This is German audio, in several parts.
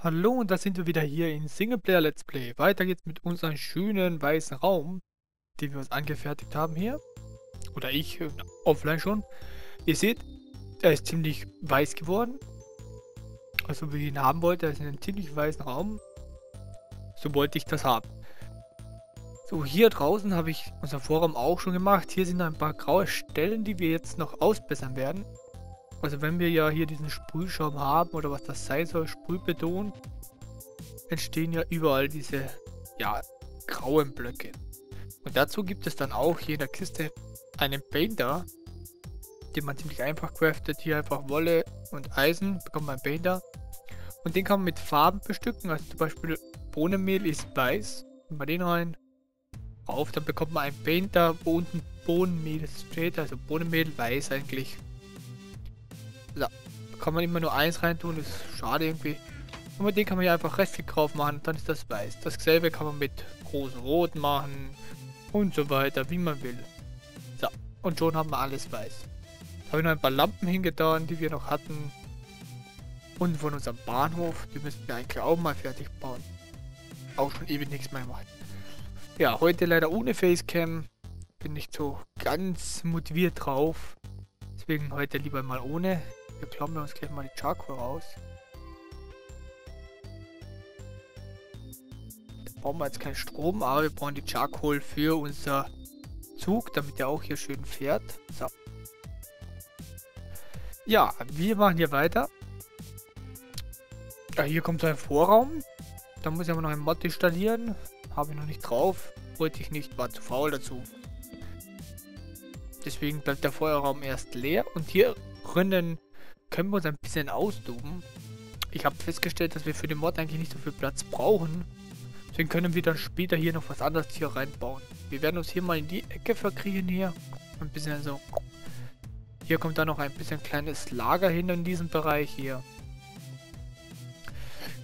Hallo und da sind wir wieder hier in Singleplayer Let's Play. Weiter geht's mit unserem schönen weißen Raum, den wir uns angefertigt haben hier. Oder ich, äh, offline schon. Ihr seht, er ist ziemlich weiß geworden. Also wie ich ihn haben wollte, er ist in einem ziemlich weißen Raum. So wollte ich das haben. So, hier draußen habe ich unser Vorraum auch schon gemacht. Hier sind ein paar graue Stellen, die wir jetzt noch ausbessern werden. Also wenn wir ja hier diesen Sprühschaum haben oder was das sein soll, Sprühbeton, entstehen ja überall diese, ja, grauen Blöcke. Und dazu gibt es dann auch hier in der Kiste einen Painter, den man ziemlich einfach craftet. Hier einfach Wolle und Eisen, bekommt man einen Painter. Und den kann man mit Farben bestücken, also zum Beispiel Bohnenmehl ist weiß. Nehmen wir den rein. Auf, dann bekommt man einen Painter, wo unten Bohnenmehl steht, also Bohnenmehl weiß eigentlich. So, kann man immer nur eins reintun, ist schade irgendwie. Und mit dem kann man ja einfach restlich drauf machen, dann ist das weiß. Dasselbe kann man mit großen Rot machen und so weiter, wie man will. So, und schon haben wir alles weiß. Da habe ich noch ein paar Lampen hingetan, die wir noch hatten. Und von unserem Bahnhof, die müssen wir eigentlich auch mal fertig bauen. Auch schon ewig nichts mehr gemacht. Ja, heute leider ohne Facecam. Bin nicht so ganz motiviert drauf. Deswegen heute lieber mal ohne. Wir klauen uns gleich mal die Charcoal raus. Da brauchen wir jetzt keinen Strom, aber wir brauchen die Charcoal für unser Zug, damit er auch hier schön fährt. So. Ja, wir machen hier weiter. Ja, hier kommt so ein Vorraum. Da muss ich aber noch ein Mod installieren. Habe ich noch nicht drauf. Wollte ich nicht, war zu faul dazu. Deswegen bleibt der Feuerraum erst leer. Und hier drinnen können wir uns ein bisschen austoben. Ich habe festgestellt, dass wir für den Mod eigentlich nicht so viel Platz brauchen. Deswegen können wir dann später hier noch was anderes hier reinbauen. Wir werden uns hier mal in die Ecke verkriegen hier. Ein bisschen so. Hier kommt dann noch ein bisschen kleines Lager hin in diesem Bereich hier.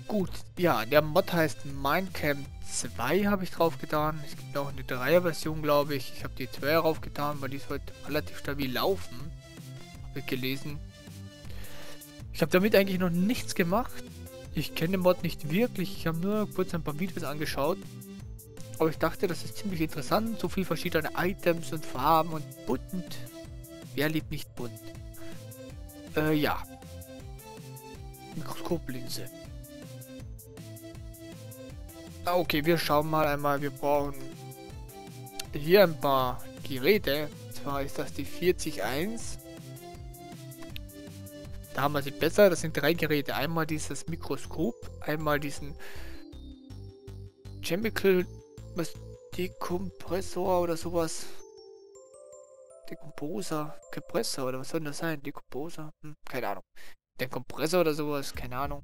Gut, ja, der Mod heißt Minecamp 2 habe ich drauf getan. Es gibt auch eine 3er Version, glaube ich. Ich habe die 2er drauf getan, weil die sollte relativ stabil laufen. Habe ich gelesen. Ich habe damit eigentlich noch nichts gemacht. Ich kenne den Mod nicht wirklich. Ich habe nur kurz ein paar Videos angeschaut. Aber ich dachte, das ist ziemlich interessant. So viele verschiedene Items und Farben und bunt. Wer liebt nicht bunt? Äh, ja. Mikroskoplinse. Ah, okay, wir schauen mal einmal. Wir brauchen hier ein paar Geräte. Und zwar ist das die 401. Da haben wir sie besser. Das sind drei Geräte. Einmal dieses Mikroskop, einmal diesen Chemical Dekompressor oder sowas. Dekomposer, Kompressor oder was soll das sein? Dekomposer? Hm, keine Ahnung. Der Kompressor oder sowas, keine Ahnung.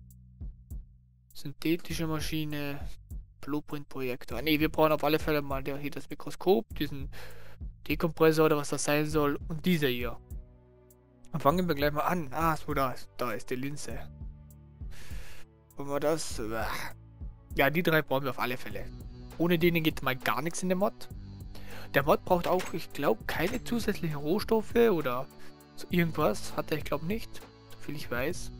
Synthetische Maschine, Blueprint-Projektor. Ne, wir brauchen auf alle Fälle mal der, hier das Mikroskop, diesen Dekompressor oder was das sein soll und dieser hier. Fangen wir gleich mal an. Ah, so da ist, da ist die Linse. Wollen wir das? Ja, die drei brauchen wir auf alle Fälle. Ohne denen geht mal gar nichts in dem Mod. Der Mod braucht auch, ich glaube, keine zusätzlichen Rohstoffe oder irgendwas. Hat er, ich glaube, nicht. So viel ich weiß.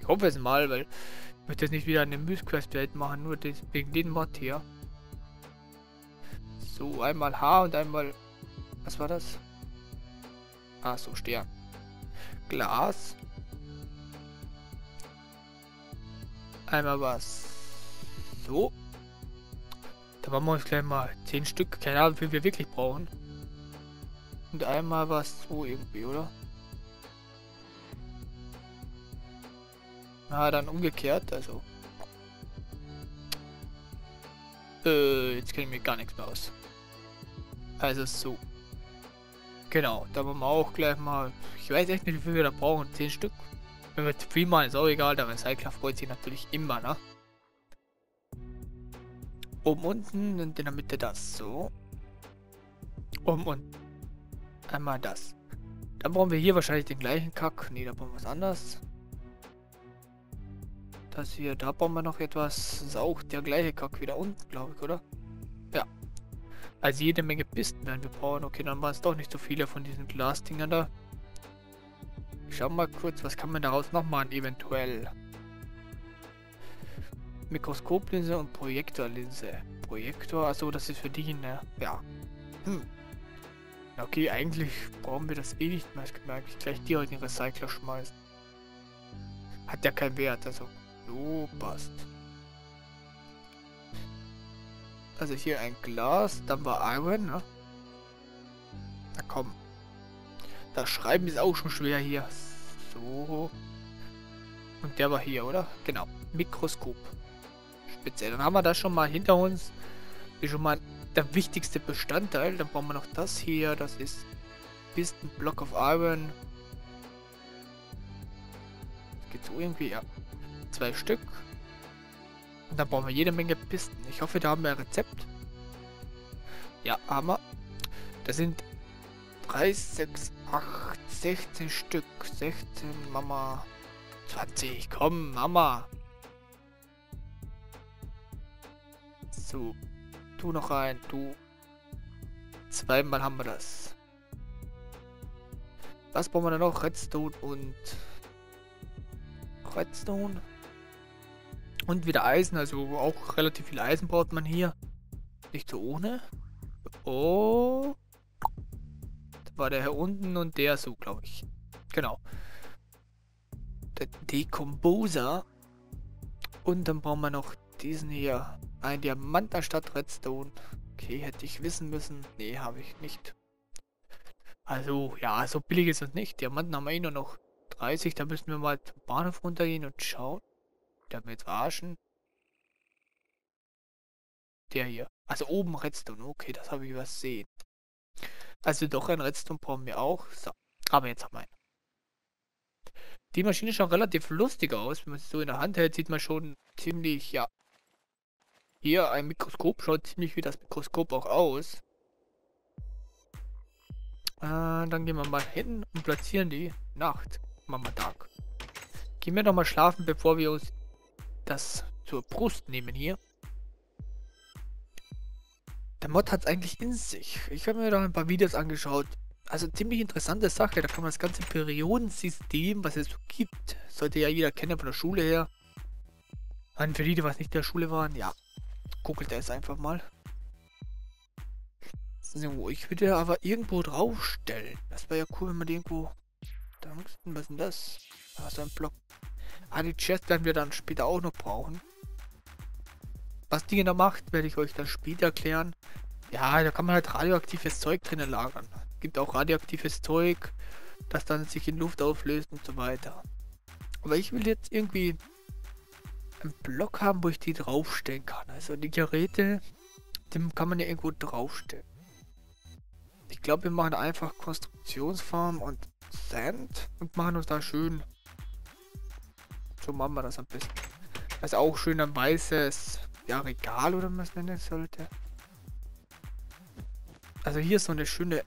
Ich hoffe es mal, weil ich möchte jetzt nicht wieder eine Mythquest-Welt machen, nur wegen den Mod hier. So, einmal H und einmal... Was war das? Ah, so, Stern. Glas. Einmal was. So. Da machen wir uns gleich mal 10 Stück. Keine Ahnung, wie wir wirklich brauchen. Und einmal was so irgendwie, oder? Na, dann umgekehrt, also. Äh, jetzt kenne ich mir gar nichts mehr aus. Also so. Genau, da machen wir auch gleich mal. Ich weiß echt nicht, wie viel wir da brauchen. 10 Stück. Wenn wir zu viel machen, ist auch egal. Der Recycler freut sich natürlich immer, ne? Oben, unten und in der Mitte das. So. Oben und einmal das. Dann brauchen wir hier wahrscheinlich den gleichen Kack. Ne, da brauchen wir was anderes. Das hier, da brauchen wir noch etwas. Das ist auch der gleiche Kack wieder unten, glaube ich, oder? Also jede Menge Pisten werden wir brauchen. Okay, dann waren es doch nicht so viele von diesen Glasdingern da. Ich schau mal kurz, was kann man daraus noch machen, eventuell. Mikroskoplinse und Projektorlinse. Projektor, also das ist für die, ne? Ja. Hm. Okay, eigentlich brauchen wir das eh nicht mehr. Merke ich gleich die in den Recycler schmeißen. Hat ja keinen Wert, also. So passt. Also hier ein Glas, dann war Iron, ne? Na komm. Das Schreiben ist auch schon schwer hier. So. Und der war hier, oder? Genau. Mikroskop. Speziell. Dann haben wir das schon mal hinter uns. Ist schon mal der wichtigste Bestandteil. Dann brauchen wir noch das hier. Das ist Pisten Block of Iron. Geht so irgendwie, ja. Zwei Stück. Und dann brauchen wir jede Menge Pisten. Ich hoffe, da haben wir ein Rezept. Ja, haben wir. Das sind 3, 6, 8, 16 Stück. 16, Mama. 20, komm, Mama. So. Du noch ein, du. Zweimal haben wir das. Was brauchen wir denn noch? Redstone und... Redstone. Und wieder Eisen, also auch relativ viel Eisen braucht man hier. Nicht so ohne. Oh. Da war der hier unten und der so, glaube ich. Genau. Der Decomposer. Und dann brauchen wir noch diesen hier. Ein Diamant anstatt Redstone. Okay, hätte ich wissen müssen. Nee, habe ich nicht. Also, ja, so billig ist es nicht. Diamanten haben wir eh nur noch 30. Da müssen wir mal zum Bahnhof runtergehen und schauen. Damit verarschen. Der hier. Also oben Redstone. Okay, das habe ich übersehen. Also doch ein Redstone brauchen wir auch. So, aber jetzt haben wir einen. Die Maschine schaut relativ lustig aus. Wenn man sie so in der Hand hält, sieht man schon ziemlich, ja. Hier ein Mikroskop schaut ziemlich wie das Mikroskop auch aus. Äh, dann gehen wir mal hin und platzieren die Nacht. Machen wir Tag. Gehen wir doch mal schlafen, bevor wir uns das zur Brust nehmen hier. Der Mod hat es eigentlich in sich. Ich habe mir da ein paar Videos angeschaut. Also ziemlich interessante Sache. Da kann man das ganze Periodensystem, was es so gibt, sollte ja jeder kennen von der Schule her. Und für die, die was nicht in der Schule waren, ja, googelt er es einfach mal. So, ich würde aber irgendwo draufstellen. Das wäre ja cool, wenn man irgendwo... Was ist denn das? Ah, so ein Block. Ah, die Chest werden wir dann später auch noch brauchen. Was die genau macht, werde ich euch dann später erklären. Ja, da kann man halt radioaktives Zeug drinnen lagern. Gibt auch radioaktives Zeug, das dann sich in Luft auflöst und so weiter. Aber ich will jetzt irgendwie einen Block haben, wo ich die draufstellen kann. Also die Geräte, dem kann man ja irgendwo draufstellen. Ich glaube, wir machen einfach Konstruktionsfarm und Sand und machen uns da schön. So machen wir das am besten. Das ist auch schön ein weißes ja, Regal oder was nennen sollte. Also hier ist so eine schöne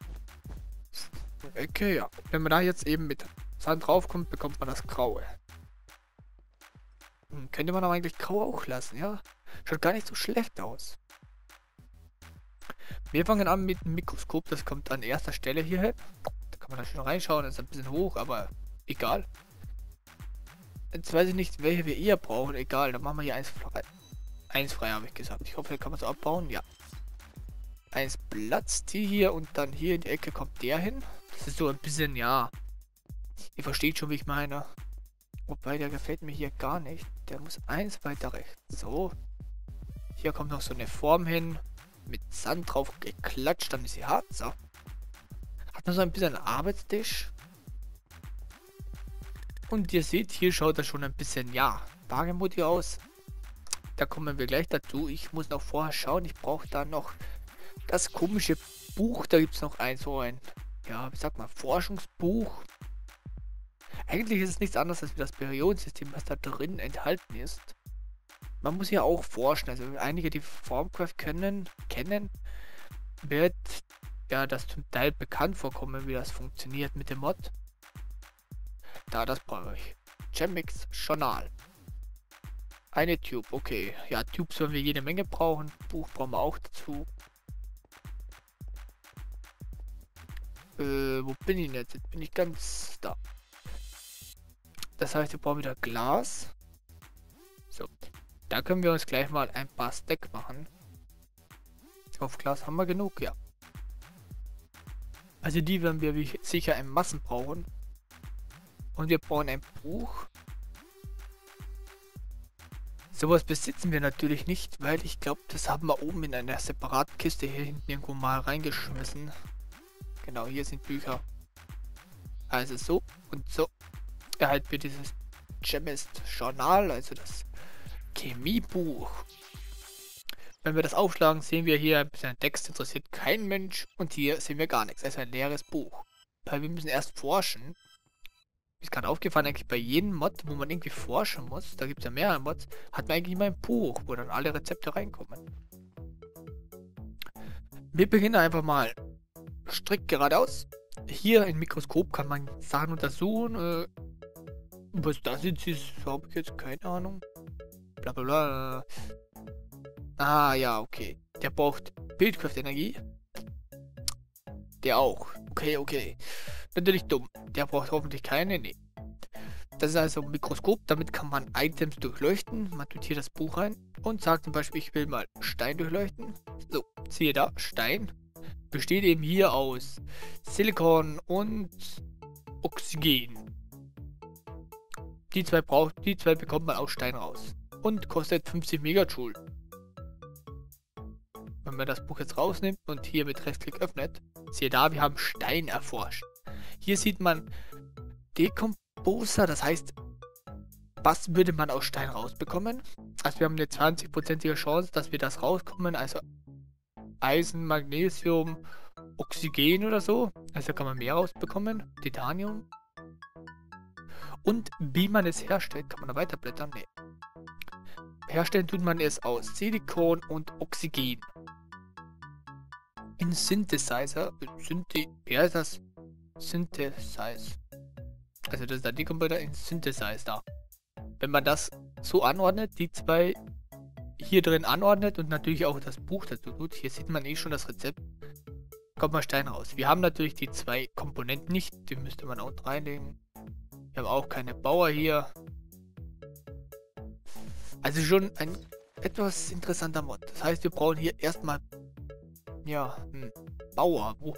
Ecke, ja. Wenn man da jetzt eben mit Sand draufkommt, bekommt man das Graue. Hm, könnte man aber eigentlich grau auch lassen, ja. Schaut gar nicht so schlecht aus. Wir fangen an mit dem Mikroskop, das kommt an erster Stelle hier hin. Da kann man da schon reinschauen, das ist ein bisschen hoch, aber egal. Jetzt weiß ich nicht, welche wir eher brauchen, egal, dann machen wir hier eins frei. Eins frei, habe ich gesagt. Ich hoffe, kann man so abbauen, ja. Eins platzt die hier und dann hier in die Ecke kommt der hin. Das ist so ein bisschen, ja. Ihr versteht schon, wie ich meine. Wobei, der gefällt mir hier gar nicht. Der muss eins weiter rechts. So. Hier kommt noch so eine Form hin. Mit Sand drauf geklatscht, dann ist sie hart. So. Hat noch so ein bisschen Arbeitstisch. Und ihr seht, hier schaut er schon ein bisschen, ja, wagemutig aus. Da kommen wir gleich dazu. Ich muss noch vorher schauen. Ich brauche da noch das komische Buch. Da gibt es noch ein, so ein, ja, wie sagt man, Forschungsbuch. Eigentlich ist es nichts anderes als das Periodensystem, was da drin enthalten ist. Man muss ja auch forschen. Also einige, die Formcraft können, kennen, wird ja das zum Teil bekannt vorkommen, wie das funktioniert mit dem Mod. Da, das brauche ich. Gemix Journal. Eine Tube, okay. Ja, Tubes werden wir jede Menge brauchen. Buch brauchen wir auch dazu. Äh, wo bin ich jetzt? Jetzt bin ich ganz da. Das heißt, wir brauchen wieder Glas. So. Da können wir uns gleich mal ein paar Stack machen. Auf Glas haben wir genug, ja. Also die werden wir sicher in Massen brauchen. Und wir brauchen ein Buch. Sowas besitzen wir natürlich nicht, weil ich glaube, das haben wir oben in einer separaten Kiste hier hinten irgendwo mal reingeschmissen. Genau, hier sind Bücher. Also so und so erhalten wir dieses Chemist Journal, also das Chemiebuch. Wenn wir das aufschlagen, sehen wir hier ein bisschen Text, interessiert kein Mensch. Und hier sehen wir gar nichts, also ein leeres Buch. Weil wir müssen erst forschen. Ist gerade aufgefallen, eigentlich bei jedem Mod, wo man irgendwie forschen muss, da gibt es ja mehrere Mods, hat man eigentlich immer ein Buch, wo dann alle Rezepte reinkommen. Wir beginnen einfach mal strikt geradeaus. Hier im Mikroskop kann man Sachen untersuchen. Äh, was das jetzt ist, habe ich jetzt keine Ahnung. Bla bla bla. Ah, ja, okay. Der braucht Bildkraftenergie. Der auch. Okay, okay. Natürlich dumm. Der braucht hoffentlich keine. Nee. Das ist also ein Mikroskop. Damit kann man Items durchleuchten. Man tut hier das Buch rein und sagt zum Beispiel, ich will mal Stein durchleuchten. So, siehe da, Stein. Besteht eben hier aus Silikon und Oxygen. Die zwei braucht, die zwei bekommt man aus Stein raus. Und kostet 50 Megajoule. Wenn man das Buch jetzt rausnimmt und hier mit Rechtsklick öffnet, siehe da, wir haben Stein erforscht. Hier sieht man Decomposer, das heißt, was würde man aus Stein rausbekommen? Also wir haben eine 20%ige Chance, dass wir das rauskommen, also Eisen, Magnesium, Oxygen oder so. Also kann man mehr rausbekommen. Titanium. Und wie man es herstellt, kann man da weiterblättern? Nee. Herstellen tut man es aus Silikon und Oxygen in Synthesizer. Synthi ja, das? Synthesize. Also das ist dann die Computer in Synthesizer. Wenn man das so anordnet, die zwei hier drin anordnet und natürlich auch das Buch dazu tut, hier sieht man eh schon das Rezept, kommt mal Stein raus. Wir haben natürlich die zwei Komponenten nicht, die müsste man auch reinlegen. Wir haben auch keine Bauer hier. Also schon ein etwas interessanter Mod. Das heißt, wir brauchen hier erstmal ja, hm. Bauer. Wo,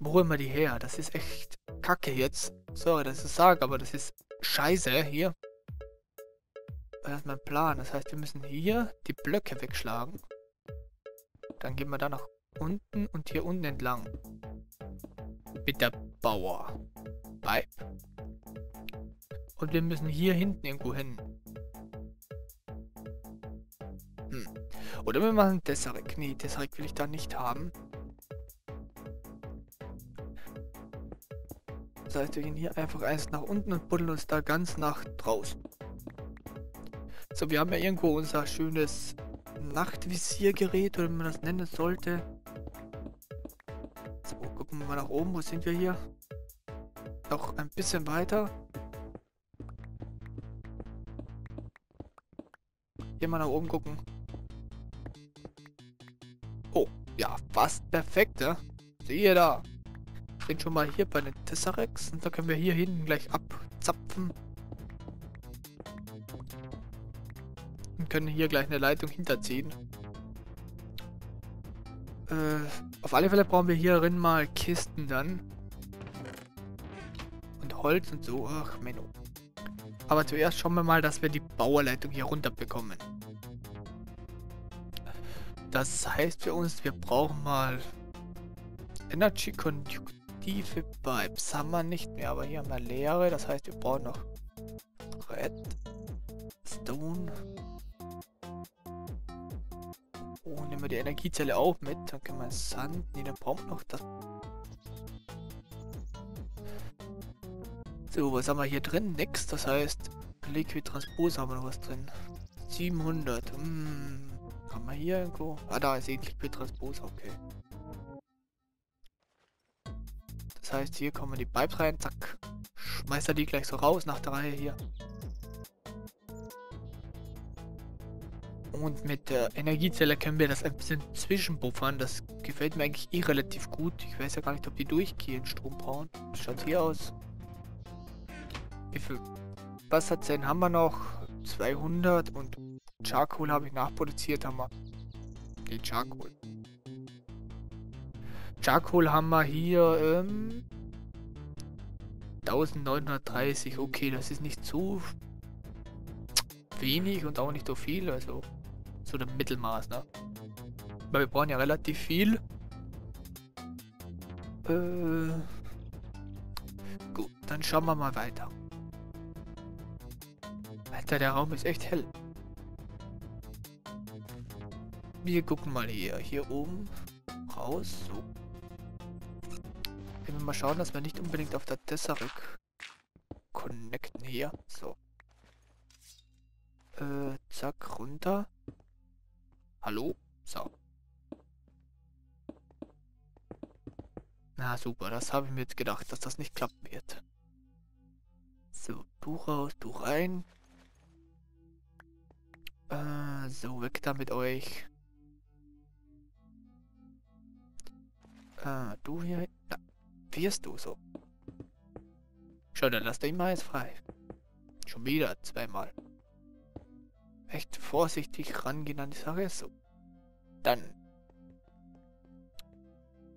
wo holen wir die her? Das ist echt kacke jetzt. Sorry, dass ich sage, aber das ist scheiße hier. Das ist mein Plan. Das heißt, wir müssen hier die Blöcke wegschlagen. Dann gehen wir da nach unten und hier unten entlang. Mit der Bauer. Pipe. Und wir müssen hier hinten irgendwo hin. Oder wir machen Desarek. Nee, Desarek will ich da nicht haben. Das heißt, wir gehen hier einfach eins nach unten und buddeln uns da ganz nach draußen. So, wir haben ja irgendwo unser schönes Nachtvisiergerät, oder wie man das nennen sollte. So, gucken wir mal nach oben. Wo sind wir hier? Noch ein bisschen weiter. Hier mal nach oben gucken. Ja, fast perfekt, ja. Siehe da. Bin schon mal hier bei den Tessarex und da können wir hier hinten gleich abzapfen. Und können hier gleich eine Leitung hinterziehen. Äh, auf alle Fälle brauchen wir hier drin mal Kisten dann. Und Holz und so. Ach, Menno. Aber zuerst schauen wir mal, dass wir die Bauerleitung hier runter bekommen. Das heißt für uns, wir brauchen mal Energy Conductive Pipes. Haben wir nicht mehr, aber hier haben wir leere. Das heißt, wir brauchen noch Red Stone. Oh, nehmen wir die Energiezelle auch mit. Dann können wir Sand. Ne, dann brauchen wir noch das. So, was haben wir hier drin? Nix, das heißt Liquid Transpose haben wir noch was drin. 700. Hm. Wir hier irgendwo? Ah, da ist ähnlich mit Transpose, okay. Das heißt, hier kommen die Pipes rein, zack. Schmeißt er die gleich so raus nach der Reihe hier. Und mit der Energiezelle können wir das ein bisschen zwischenbuffern. Das gefällt mir eigentlich eh relativ gut. Ich weiß ja gar nicht, ob die durchgehend Strom brauchen. Das schaut hier aus. Wie viel Wasserzellen haben wir noch? 200 und Charcoal habe ich nachproduziert, haben wir. Den Charcoal. Charcoal haben wir hier, ähm, 1930. Okay, das ist nicht zu wenig und auch nicht so viel, also so ein Mittelmaß, ne? Weil wir brauchen ja relativ viel. Äh, gut, dann schauen wir mal weiter. Alter, der Raum ist echt hell. Wir gucken mal hier, hier oben raus, so. Wenn wir mal schauen, dass wir nicht unbedingt auf der Tesseract connecten hier, so. Äh, zack, runter. Hallo? So. Na super, das habe ich mir jetzt gedacht, dass das nicht klappen wird. So, du raus, du rein. Äh, so, weg da mit euch. Äh, du hier. Na, wirst du so. Schau, dann lass den mal jetzt frei. Schon wieder zweimal. Echt vorsichtig rangehen an die Sache. So. Dann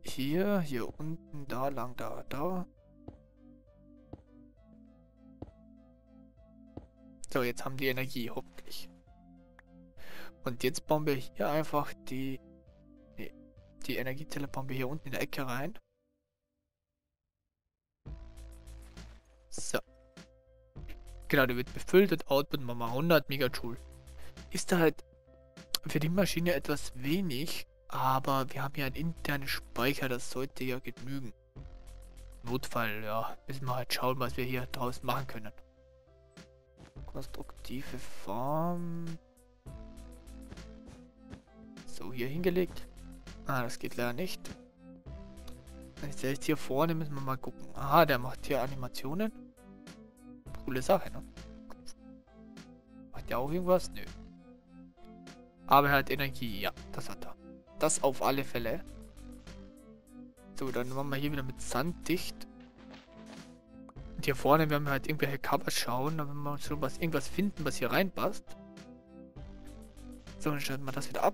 hier, hier unten, da lang, da, da. So, jetzt haben die Energie, hoffentlich. Und jetzt bauen wir hier einfach die... Die wir hier unten in der Ecke rein. So. Genau, die wird befüllt und Output machen wir 100 Megajoule. Ist da halt für die Maschine etwas wenig, aber wir haben ja einen internen Speicher, das sollte ja genügen. Notfall, ja, müssen wir halt schauen, was wir hier draußen machen können. Konstruktive Form. So, hier hingelegt. Ah, das geht leider nicht. Jetzt jetzt hier vorne müssen wir mal gucken. Aha, der macht hier Animationen. Coole Sache, ne? Macht der auch irgendwas? Nö. Aber er hat Energie, ja, das hat er. Das auf alle Fälle. So, dann machen wir hier wieder mit Sand dicht. Und hier vorne werden wir halt irgendwelche Cover schauen, dann werden wir schon was, irgendwas finden, was hier reinpasst. So, dann schalten wir das wieder ab.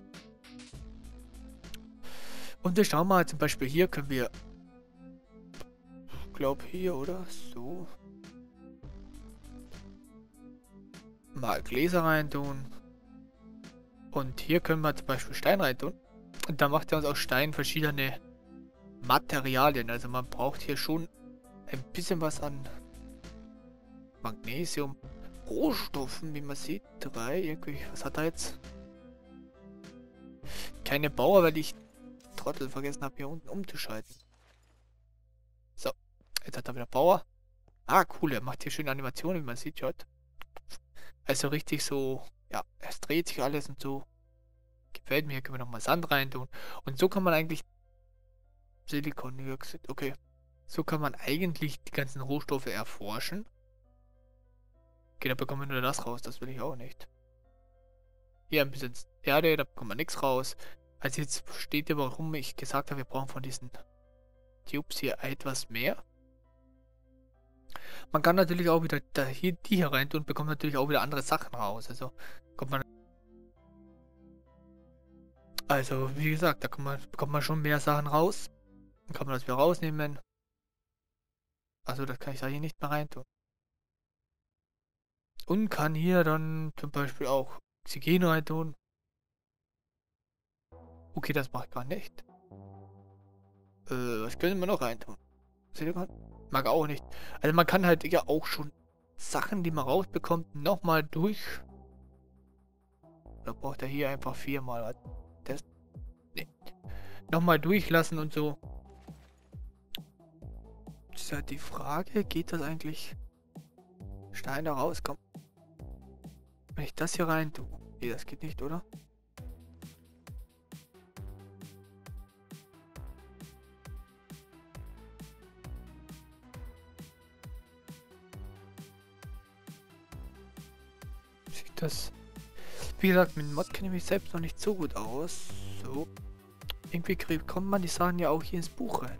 Und wir schauen mal, zum Beispiel hier können wir... Glaube hier, oder? So. Mal Gläser rein tun. Und hier können wir zum Beispiel Stein rein tun. Und da macht er uns aus Stein verschiedene Materialien. Also man braucht hier schon ein bisschen was an Magnesium. Rohstoffen, wie man sieht. Drei, irgendwie. Was hat er jetzt? Keine Bauer, weil ich Trottel vergessen habe, hier unten umzuschalten. So. Jetzt hat er wieder Bauer. Ah, cool. Er macht hier schöne Animationen, wie man sieht, schaut. Also richtig so, ja, es dreht sich alles und so. Gefällt mir. Hier können wir nochmal Sand rein tun. Und so kann man eigentlich... Silikondioxid, okay. So kann man eigentlich die ganzen Rohstoffe erforschen. Okay, da bekommen wir nur das raus. Das will ich auch nicht. Hier ein bisschen Erde, da bekommt man nichts raus. Also jetzt versteht ihr, warum ich gesagt habe, wir brauchen von diesen Tubes hier etwas mehr. Man kann natürlich auch wieder da hier, die hier rein tun und bekommt natürlich auch wieder andere Sachen raus. Also kommt man also, wie gesagt, da man, bekommt man schon mehr Sachen raus. Dann kann man das wieder rausnehmen. Also, das kann ich da hier nicht mehr reintun. Und kann hier dann zum Beispiel auch Oxygen reintun. Okay, das macht gar nicht. Äh, was können wir noch reintun? Mag auch nicht. Also man kann halt ja auch schon Sachen, die man rausbekommt, nochmal durch. Da braucht er hier einfach viermal. Das, nee. Nochmal durchlassen und so. Ist halt die Frage, geht das eigentlich? Steine rauskommen. Wenn ich das hier rein tue. Nee, das geht nicht, oder? Das wie gesagt, mit Mod kenne ich mich selbst noch nicht so gut aus. So. Irgendwie kommt man die Sachen ja auch hier ins Buch rein.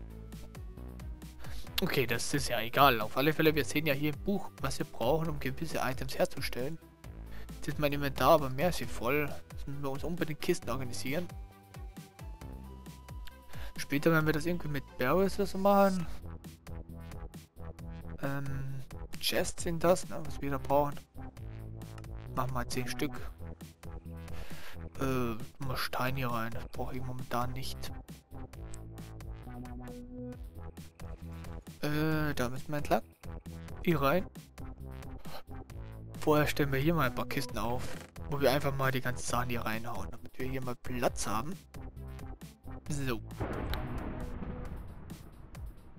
Okay, das ist ja egal. Auf alle Fälle, wir sehen ja hier im Buch, was wir brauchen, um gewisse Items herzustellen. Jetzt ist mein Inventar aber mehr als voll. Jetzt müssen wir uns unbedingt Kisten organisieren. Später werden wir das irgendwie mit Barrels oder so machen. Ähm, Chests sind das, ne, was wir da brauchen. Machen wir 10 Stück. Äh, mal Stein hier rein. Das brauche ich momentan nicht. Äh, da müssen wir entlang. Hier rein. Vorher stellen wir hier mal ein paar Kisten auf, wo wir einfach mal die ganzen Sachen hier reinhauen, damit wir hier mal Platz haben. So.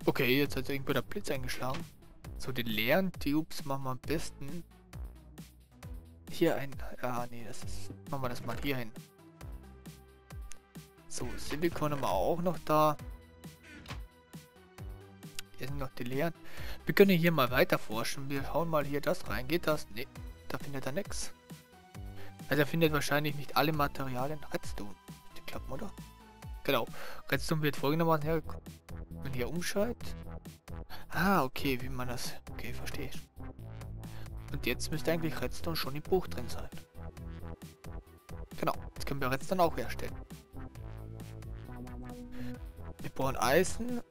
Okay, jetzt hat irgendwo der Blitz eingeschlagen. So, den leeren Tubes machen wir am besten hier ein... Ah, nee, das ist... Machen wir das mal hier hin. So, Silikon haben wir auch noch da. Hier sind noch die leeren. Wir können hier mal weiter forschen. Wir hauen mal hier das rein. Geht das? Nee, da findet er nichts. Also er findet wahrscheinlich nicht alle Materialien. Redstone. Die klappen, oder? Genau. Redstone wird folgendermaßen hergekommen. Wenn hier umschaltet. Ah, okay, wie man das... Okay, verstehe ich. Und jetzt müsste eigentlich Redstone schon im Buch drin sein. Genau, jetzt können wir Redstone auch herstellen. Wir brauchen Eisen.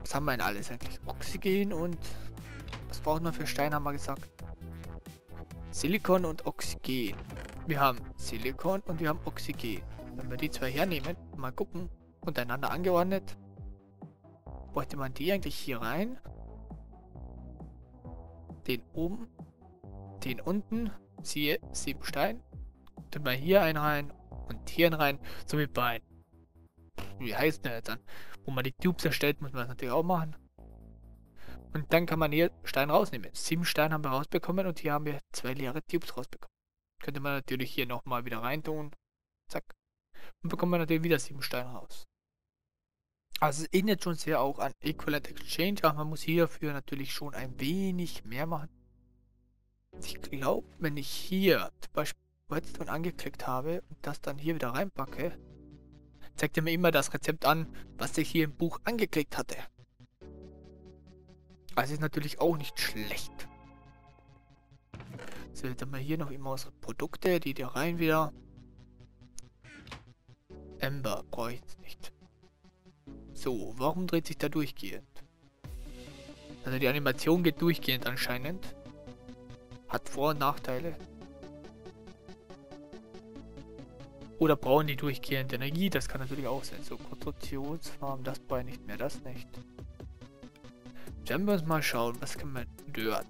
Was haben wir denn alles eigentlich? Oxygen und... Was brauchen wir für Steine, haben wir gesagt? Silikon und Oxygen. Wir haben Silikon und wir haben Oxygen. Wenn wir die zwei hernehmen, mal gucken, untereinander angeordnet, bräuchte man die eigentlich hier rein den oben, den unten, siehe sieben Stein, dann mal hier einen rein und hier einen rein, so wie bei, wie heißt der dann, wo man die Tubes erstellt, muss man das natürlich auch machen. Und dann kann man hier Stein rausnehmen. Sieben Steine haben wir rausbekommen und hier haben wir zwei leere Tubes rausbekommen. Könnte man natürlich hier nochmal wieder reintun. Zack. Und bekommt man natürlich wieder sieben Steine raus. Also es erinnert schon sehr auch an Equivalent Exchange, aber man muss hierfür natürlich schon ein wenig mehr machen. Ich glaube, wenn ich hier zum Beispiel Redstone angeklickt habe und das dann hier wieder reinpacke, zeigt er mir immer das Rezept an, was ich hier im Buch angeklickt hatte. Also ist natürlich auch nicht schlecht. So, jetzt haben wir hier noch immer unsere Produkte, die da rein wieder. Ember brauche ich jetzt nicht. So, warum dreht sich da durchgehend? Also die Animation geht durchgehend anscheinend. Hat Vor- und Nachteile. Oder brauchen die durchgehend Energie? Das kann natürlich auch sein. So, Konstruktionsfarm, das brauche ich nicht mehr, das nicht. Dann wir uns mal schauen, was kann man dort?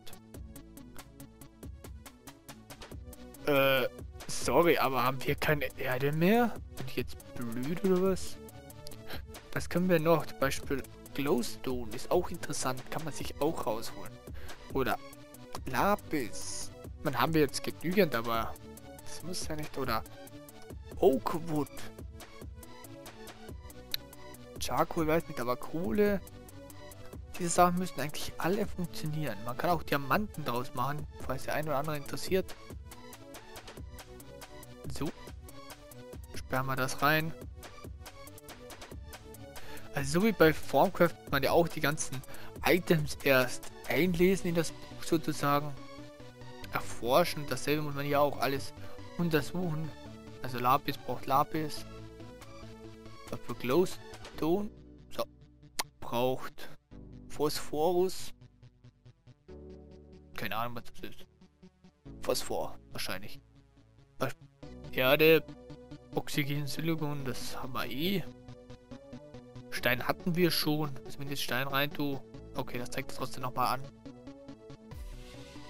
Äh, sorry, aber haben wir keine Erde mehr? Bin ich jetzt blöd oder was? Was können wir noch? Zum Beispiel Glowstone ist auch interessant. Kann man sich auch rausholen. Oder Lapis. Man haben wir jetzt genügend, aber das muss ja nicht. Oder Oakwood. Charcoal, weiß nicht, aber Kohle. Diese Sachen müssen eigentlich alle funktionieren. Man kann auch Diamanten draus machen, falls der ein oder andere interessiert. So. Sperren wir das rein. Also so wie bei Formcraft man ja auch die ganzen Items erst einlesen in das Buch sozusagen. Erforschen. Dasselbe muss man ja auch alles untersuchen. Also Lapis braucht Lapis. Für Glowstone. So. Braucht Phosphorus. Keine Ahnung, was das ist. Phosphor, wahrscheinlich. Erde, Oxygen, Silikon, das haben wir eh. Stein hatten wir schon. Wenn ich jetzt Stein rein tue. Okay, das zeigt es trotzdem nochmal an.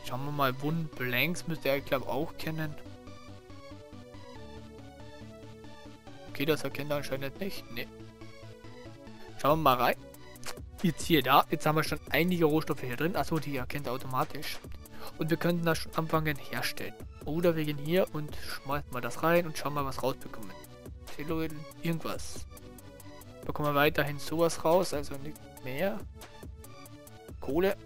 Schauen wir mal, Wund Blanks müsste er, glaube auch kennen. Okay, das erkennt er anscheinend nicht. Nee. Schauen wir mal rein. Jetzt hier, da. Jetzt haben wir schon einige Rohstoffe hier drin. Achso, die erkennt er automatisch. Und wir könnten das schon anfangen herstellen. Oder wir gehen hier und schmeißen mal das rein und schauen mal, was rausbekommen. Teloid, irgendwas bekommen wir weiterhin sowas raus, also nicht mehr. Kohle.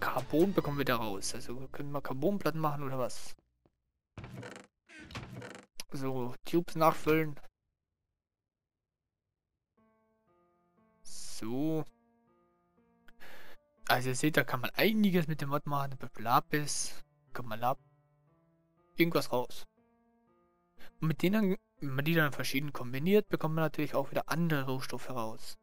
Carbon bekommen wir da raus. Also können wir Carbonplatten machen oder was? So, Tubes nachfüllen. So. Also ihr seht, da kann man einiges mit dem Mod machen. Lapis, kann man Lab, irgendwas raus. Und mit denen, wenn man die dann verschieden kombiniert, bekommt man natürlich auch wieder andere Rohstoffe raus.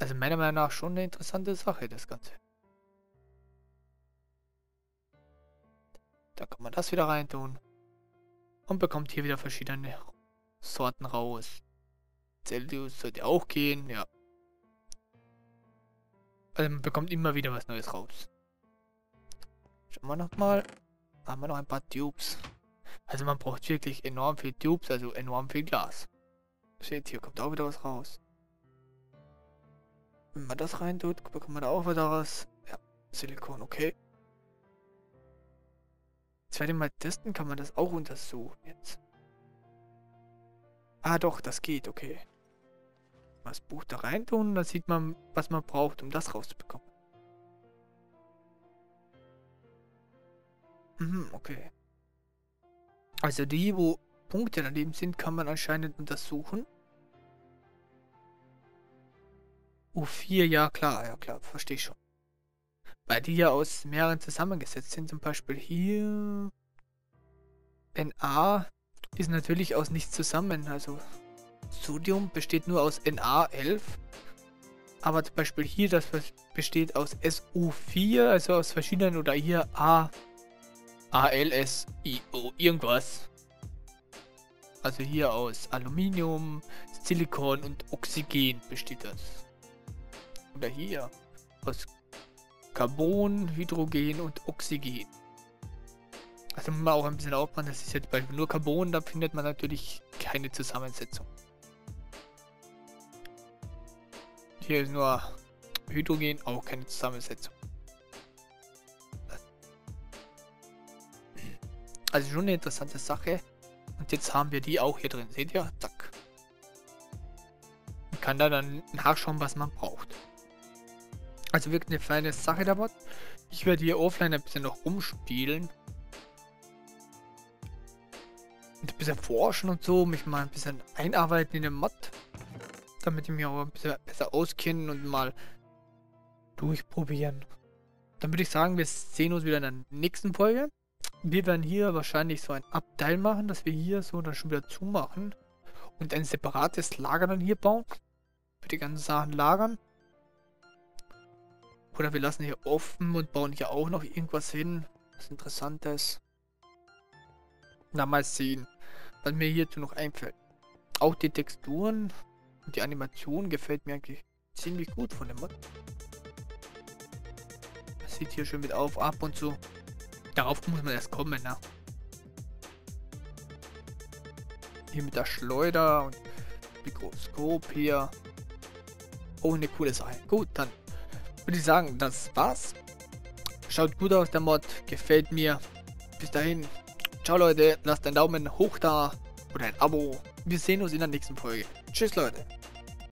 Also meiner Meinung nach schon eine interessante Sache, das Ganze. Da kann man das wieder reintun. Und bekommt hier wieder verschiedene Sorten raus. Celsius sollte auch gehen, ja. Also man bekommt immer wieder was Neues raus. Schauen wir nochmal. Haben wir noch ein paar Tubes. Also man braucht wirklich enorm viel Tubes, also enorm viel Glas. Seht, hier kommt auch wieder was raus. Wenn man das reintut, bekommt man da auch wieder was. Ja, Silikon, okay. Jetzt werde ich mal testen, kann man das auch untersuchen jetzt. Ah doch, das geht, okay. Mal das Buch da reintun, dann sieht man, was man braucht, um das rauszubekommen. Mhm, okay. Also die, wo Punkte daneben sind, kann man anscheinend untersuchen. U4, ja klar, ja klar, verstehe ich schon. Weil die ja aus mehreren zusammengesetzt sind. Zum Beispiel hier... Na ist natürlich aus nichts zusammen. Also Sodium besteht nur aus Na11. Aber zum Beispiel hier, das besteht aus SU4, also aus verschiedenen, oder hier A, ALSIO, irgendwas. Also hier aus Aluminium, Silikon und Oxygen besteht das. Oder hier aus Carbon, Hydrogen und Oxygen. Also muss man auch ein bisschen aufpassen, das ist jetzt bei nur Carbon, da findet man natürlich keine Zusammensetzung. Hier ist nur Hydrogen, auch keine Zusammensetzung. Also schon eine interessante Sache. Und jetzt haben wir die auch hier drin. Seht ihr? Zack. Man kann da dann nachschauen, was man braucht. Also wirklich eine feine Sache dabei. Ich werde hier offline ein bisschen noch rumspielen. Und ein bisschen forschen und so, mich mal ein bisschen einarbeiten in den Mod. Damit ich mich auch ein bisschen besser auskenne und mal durchprobieren. Dann würde ich sagen, wir sehen uns wieder in der nächsten Folge. Wir werden hier wahrscheinlich so ein Abteil machen, dass wir hier so dann schon wieder zumachen. Und ein separates Lager dann hier bauen. Für die ganzen Sachen lagern. Oder wir lassen hier offen und bauen hier auch noch irgendwas hin. Was Interessantes. Na, mal sehen, was mir hierzu noch einfällt. Auch die Texturen und die Animation gefällt mir eigentlich ziemlich gut von dem Mod. Das sieht hier schön mit auf, ab und zu. Darauf muss man erst kommen, ne? Hier mit der Schleuder und Mikroskop hier. Oh, eine coole Sache. Gut, dann würde ich sagen, das war's. Schaut gut aus, der Mod. Gefällt mir. Bis dahin. Ciao, Leute. Lasst einen Daumen hoch da. Oder ein Abo. Wir sehen uns in der nächsten Folge. Tschüss, Leute.